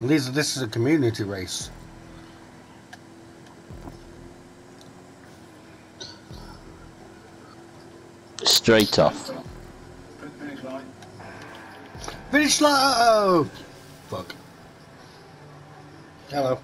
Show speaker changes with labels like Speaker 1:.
Speaker 1: These, this is a community race.
Speaker 2: Straight off.
Speaker 1: Finish line. Finish line! Oh! Fuck. Hello.